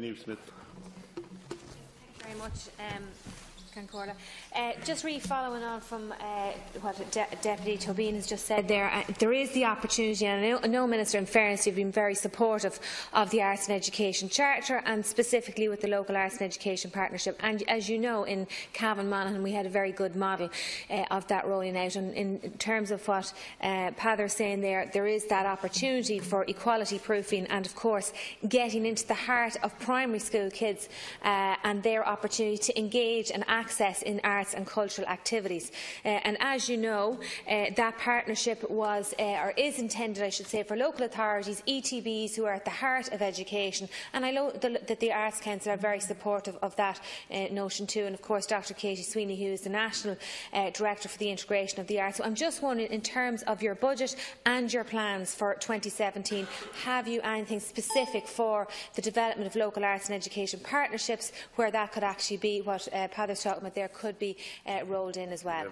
Neve Smith. Thank you very much. Um, Ceann Comhairle. Uh, just really following on from uh, what De Deputy Tobin has just said there, uh, there is the opportunity, and I know, I know, Minister, in fairness, you've been very supportive of the Arts in Education Charter and specifically with the local Arts in Education Partnership. And as you know, in Cavan Monaghan, we had a very good model uh, of that rolling out. And in, terms of what uh, is saying there, there is that opportunity for equality proofing and, of course, getting into the heart of primary school kids uh, and their opportunity to engage and access in arts and cultural activities. Uh, and as you know, uh, that partnership was, uh, or is intended, I should say, for local authorities, ETBs, who are at the heart of education. And I know that the Arts Council are very supportive of that uh, notion too. And of course, Dr Katie Sweeney, who is the National uh, Director for the Integration of the Arts. So I'm just wondering, in terms of your budget and your plans for 2017, have you anything specific for the development of local arts and education partnerships where that could actually be what uh, document there could be uh, rolled in as well.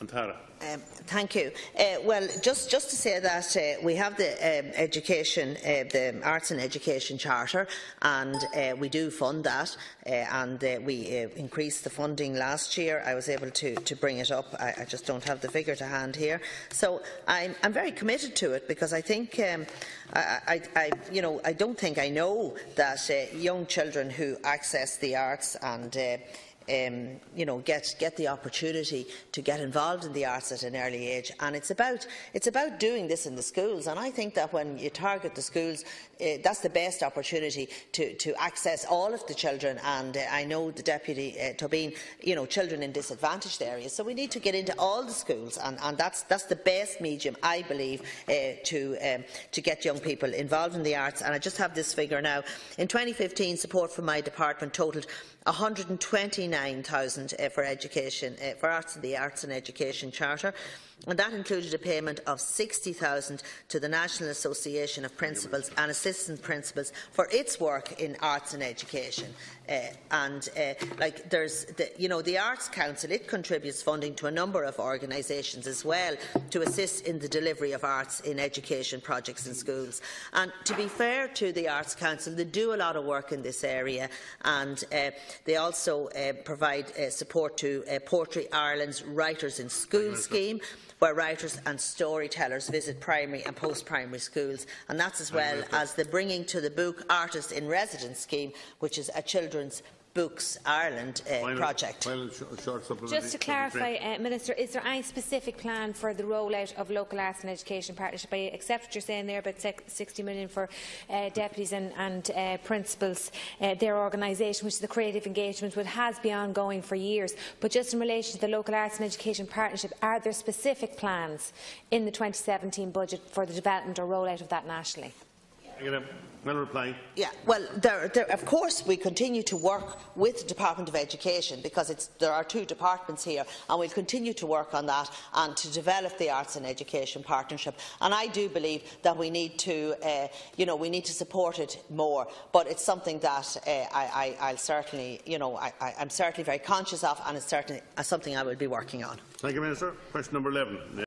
Antara. Um, thank you. Uh, well, just, just to say that uh, we have the um, education, uh, the Arts and Education Charter, and uh, we do fund that, uh, and uh, we uh, increased the funding last year. I was able to, to bring it up. I, I just don't have the figure to hand here. So I'm, I'm very committed to it because I think, um, I, I, I, you know, I don't think I know that uh, young children who access the arts and uh, um, you know, get, get the opportunity to get involved in the arts at an early age. And it's about, it's about doing this in the schools. And I think that when you target the schools, uh, that's the best opportunity to, to access all of the children. And uh, I know the Deputy uh, Tobin, you know, children in disadvantaged areas. So we need to get into all the schools. And, and that's, that's the best medium, I believe, to, um, to get young people involved in the arts. And I just have this figure now. In 2015, support from my department totalled 29,000 uh, eh, for education, uh, for arts, the Arts and Education Charter. And that included a payment of 60,000 to the National Association of Principals and Assistant Principals for its work in arts and education. Uh, and uh, like there's, the, you know, the Arts Council it contributes funding to a number of organisations as well to assist in the delivery of arts in education projects in schools. And to be fair to the Arts Council, they do a lot of work in this area, and uh, they also uh, provide uh, support to uh, Poetry Ireland's Writers in School scheme where writers and storytellers visit primary and post-primary schools. And that's as well as the Bringing to the Book Artist in Residence scheme, which is a children's Books Ireland uh, Final, project. final sh short Just to clarify, uh, Minister, is there any specific plan for the rollout of local arts and education partnership? I accept what you're saying there about 60 million for uh, deputies and, and uh, principals, uh, their organisation, which is the creative engagement, which has been ongoing for years. But just in relation to the local arts and education partnership, are there specific plans in the 2017 budget for the development or rollout of that nationally? Well, reply. Yeah, well, there, there, of course, we continue to work with the Department of Education because there are two departments here, and we'll continue to work on that and to develop the arts and education partnership. And I do believe that we need to, uh, you know, we need to support it more. But it's something that uh, I, I, will certainly, you know, I, am certainly very conscious of, and it's certainly something I will be working on. Thank you, Minister. Question number 11.